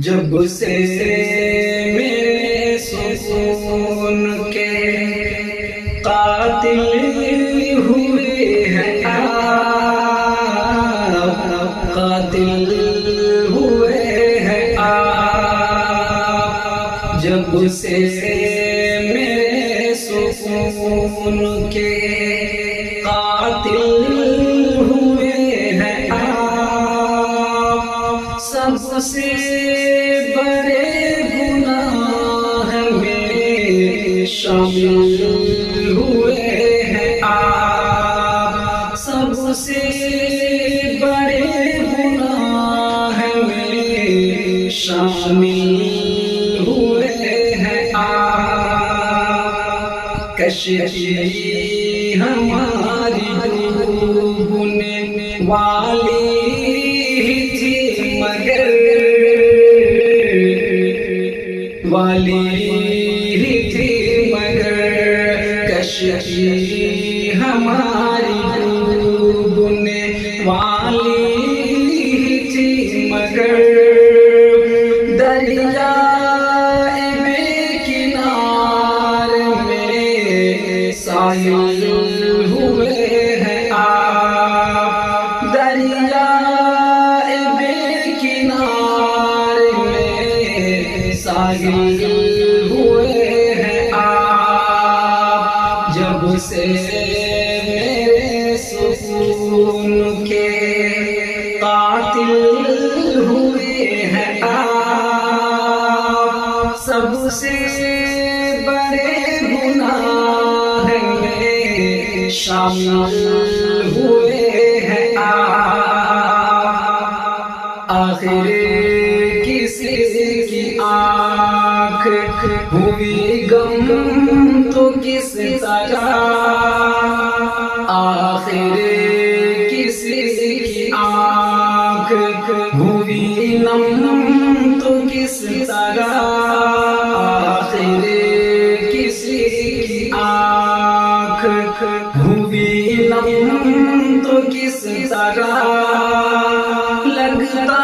جب سے میرے سکون کے قاتل ہوئے ہیں۔ آپ قاتل ہوئے ہیں۔ آپ جب سے میرے سکون کے شامل ہوئے ہیں آپ۔ سب سے بڑے گناہ میں شامل ہوئے ہیں آپ۔ کشی ہماری والی تھی، مگر والی تھی مگر کشی ہماری بنے والی تھی مگر دریا کنار میں ساحل ہوئے ہیں آپ۔ دریا کنار میں قاتل ہوئے ہیں آپ سب سے بڑے گناہ میں شامل ہوئے ہیں آپ۔ آخر کسی کی آنکھ ہوئی گم تو کس طرح ہوئی نم نم تو کس طرح آخر کسی کی آنکھ؟ ہوئی نم تو کس طرح لگتا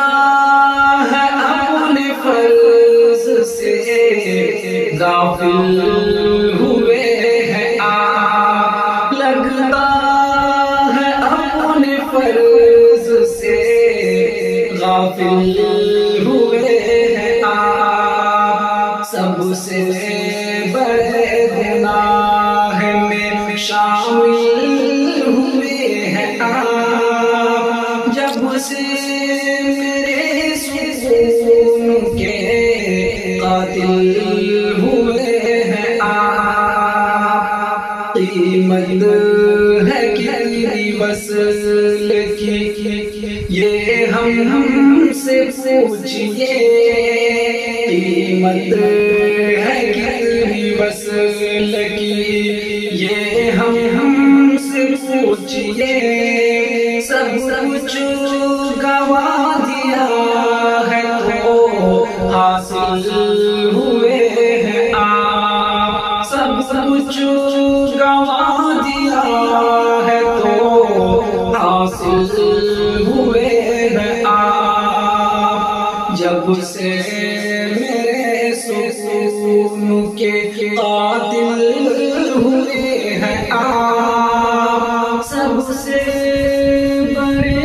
ہے اپنے فرض سے غافل غافل ہوئے ہیں آپ، سب سے بڑے گناہ میں شامل ہوئے ہیں آپ۔ جب سے میرے سکون کے قاتل ہوئے ہیں آپ، قیمت ہے کتنی وصل کی یہ ہم ہم سے پوچھئے قیمت ہے کتنی وصل کی یہ ہم ہم سے پوچھئے سب کچھ گوا دیا ہے تو حاصل ہوئے ہیں آپ، سب کچھ سے میرے سکون کے قاتل ہوئے ہیں آپ۔ سب سے بڑے